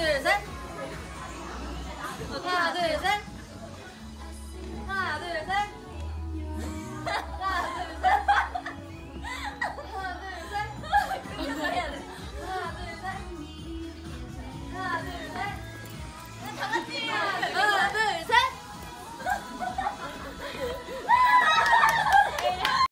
둘, 셋.